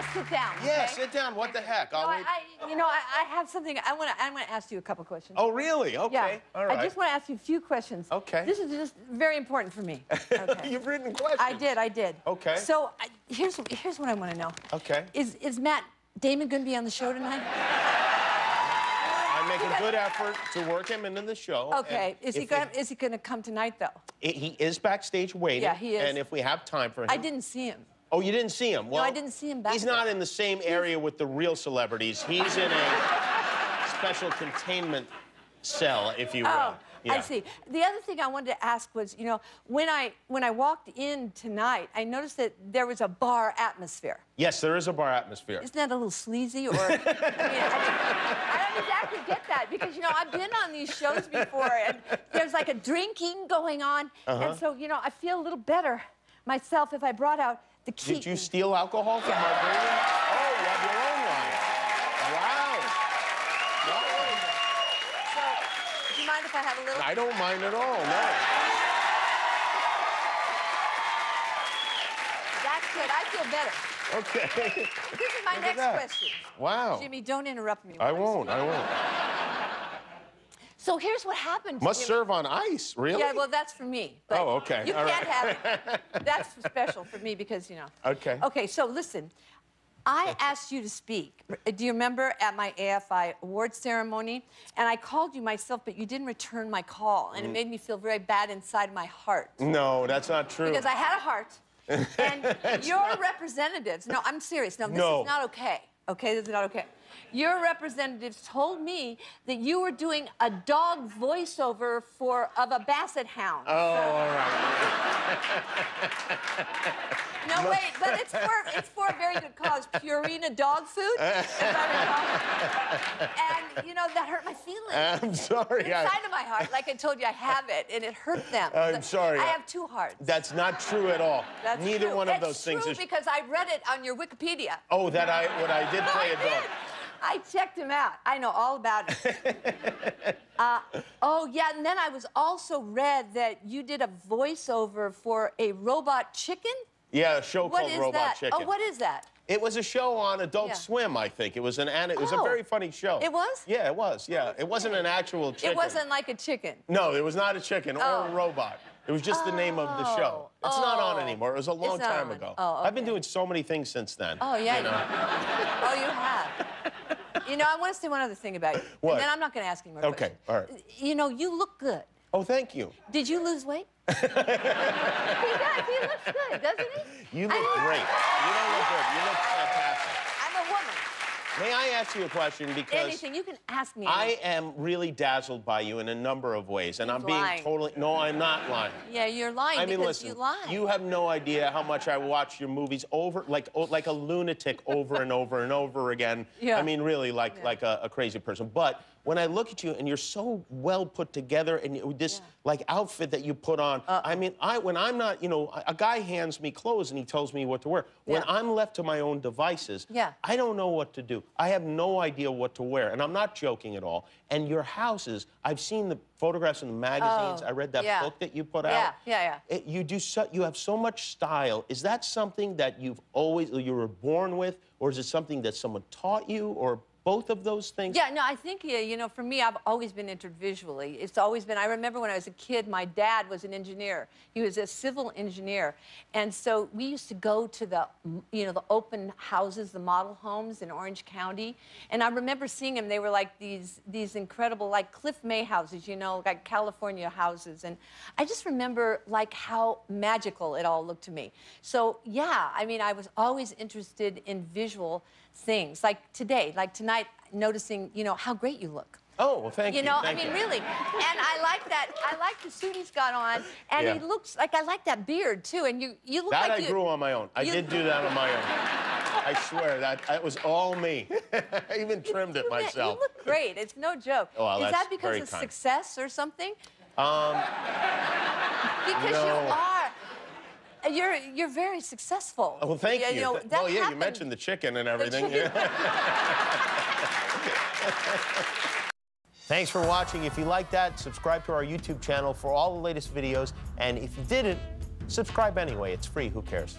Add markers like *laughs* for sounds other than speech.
to sit down. Yeah, okay? sit down. What the heck? No, I. I, you know, I, I have something. I want to. I want to ask you a couple questions. Oh, really? Okay. yeah. All right. I just want to ask you a few questions. Okay. This is just very important for me. *laughs* Okay. You've written questions. I did. I did. Okay. So I, here's here's what I want to know. Okay. Is is Matt Damon going to be on the show tonight? *laughs* I make a good *laughs* effort to work him into the show. Okay. Is he if going? Is he going to come tonight though? He, he is backstage waiting. Yeah, he is. And if we have time for him. I didn't see him. Oh, you didn't see him? Well, I didn't see him back He's there. not in the same area with the real celebrities. He's in a special containment cell, if you will. Oh, I see. The other thing I wanted to ask was, you know, when I when I walked in tonight, I noticed that there was a bar atmosphere. Yes, there is a bar atmosphere. Isn't that a little sleazy? Or *laughs* I mean, I, I don't exactly get that because you know I've been on these shows before, and there's like a drinking going on, Uh-huh. and so you know I feel a little better myself if I brought out the key. Did you steal alcohol from my building? Oh, you have your own line. Wow. Wow. So, do you mind if I have a little? I don't mind at all, no. That's good. I feel better. Okay. This is my Look next question. Wow. Jimmy, don't interrupt me. I won't, I won't. So here's what happened. Must Jimmy. serve on ice, really? Yeah, well, that's for me. But Oh, okay. You All can't right. have it. *laughs* That's special for me because, you know. Okay. Okay, so listen. I asked you to speak. Do you remember at my AFI award ceremony? And I called you myself, but you didn't return my call. Mm. And it made me feel very bad inside my heart. No, that's not true. Because I had a heart. And *laughs* your representatives, no, I'm serious. No, this No. is not okay. Okay, this is not okay. Your representatives told me that you were doing a dog voiceover for of a basset hound. Oh, all right. no, wait, but it's for it's for a very good cause, Purina dog food. *laughs* if I recall. and you know that hurt my feelings. I'm sorry. I- Inside of my heart, like I told you, I have it, and it hurt them. I'm sorry. I have two hearts. That's not true at all. That's Neither true. one of It's those things true is. because I read it on your Wikipedia. Oh, that I what I did *laughs* No, play I a dog. did. I checked him out. I know all about it. *laughs* uh, oh, yeah, and then I was also read that you did a voiceover for a robot chicken. Yeah, a show What called is Robot that? Oh, chicken. Oh, what is that? It was a show on Adult Yeah. Swim, I think. It was an it was a Oh. very funny show. It was? Yeah, it was. Yeah, it wasn't an actual chicken. It wasn't like a chicken. No, it was not a chicken or Oh. a robot. It was just the name of the show. Oh. It's not on Oh. anymore. It was a long time on. ago. Oh, I've been doing so many things since then. Oh, yeah. you You know? oh, you have. You know, I want to say one other thing about you. *laughs* What? And then I'm not going to ask you more Okay, questions. all right. You know, you look good. Oh, thank you. Did you lose weight? *laughs* he does. He looks good, doesn't he? You look I mean, great. You don't look good. You look fantastic. I'm a woman. May I ask you a question? Because Anything. You can ask me. I am really dazzled by you in a number of ways, and He's I'm being lying. totally. No, I'm not lying. Yeah, you're lying I mean, because listen. you lie. You have no idea how much I watch your movies over, like like a lunatic, over and over and over again. *laughs* Yeah. I mean, really, like Yeah. like a, a crazy person. But when I look at you and you're so well put together, and you- this Yeah. like outfit that you put on, uh-uh. I mean, I when I'm not, you know, a- guy hands me clothes and he tells me what to wear. When Yeah. I'm left to my own devices, Yeah. I don't know what to do. I have no idea what to wear, and I'm not joking at all. And your houses, I've seen the photographs in the magazines. Oh, I read that yeah. book that you put Yeah, out. yeah, yeah. It, you do so, you have so much style. Is that something that you've always you were born with, or is it something that someone taught you, or both of those things? Yeah, no, I think, yeah, you know, for me, I've always been entered visually. It's always been, I remember when I was a kid, my dad was an engineer. He was a civil engineer. And so we used to go to the, you know, the open houses, the model homes in Orange County. And I remember seeing them. They were like these, these incredible, like Cliff May houses, you know, like California houses. And I just remember, like, how magical it all looked to me. So, yeah, I mean, I was always interested in visual things. Like today, like tonight, noticing, you know, how great you look. Oh, well, thank you. You know, I mean, you. really. And I like that. I like the suit he's got on, and he looks like I like that beard too. And you, you look That like I you. grew on my own. I you- did do that on my own. I swear that that was all me. *laughs* I even trimmed it myself. You look great. It's no joke. Oh, well, Is that because of kind. success or something? Um, Because No. you are. You're you're very successful. Oh, well, thank Yeah, you. know, that well, yeah, you mentioned the chicken and everything. chicken. *laughs* Thanks for watching. If you like that, subscribe to our YouTube channel for all the latest videos. And if you didn't, subscribe anyway. It's free. Who cares?